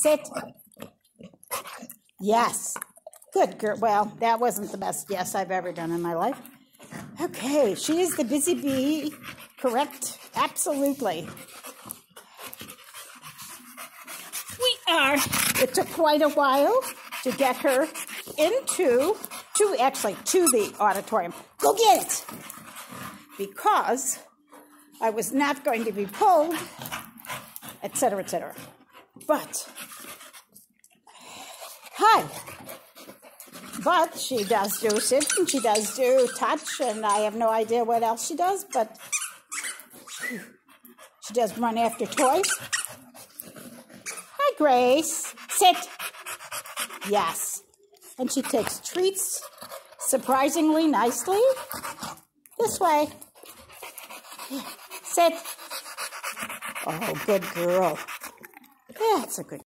Sit. Yes. Good girl. Well, that wasn't the best yes I've ever done in my life. Okay, she is the busy bee. Correct? Absolutely. We are. It took quite a while to get her into, to actually, to the auditorium. Go get it! Because I was not going to be pulled, etc., etc. But, hi. But she does do sit and she does do touch, and I have no idea what else she does, but she does run after toys. Hi, Grace. Sit. Yes. And she takes treats surprisingly nicely. This way. Sit. Oh, good girl. That's a good